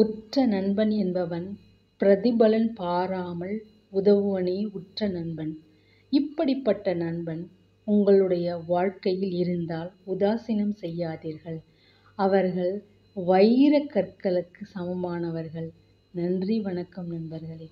உற்ற நண்பன் என்பவன் பிரதிபலன் பாராமல் உதவுவனே உற்ற நண்பன். இப்படிப்பட்ட நண்பன் உங்களுடைய வாழ்க்கையில் இருந்தால் உதாசீனம் செய்யாதீர்கள். அவர்கள் வைர கற்களுக்கு சமமானவர்கள். நன்றி வணக்கம் நண்பர்களே.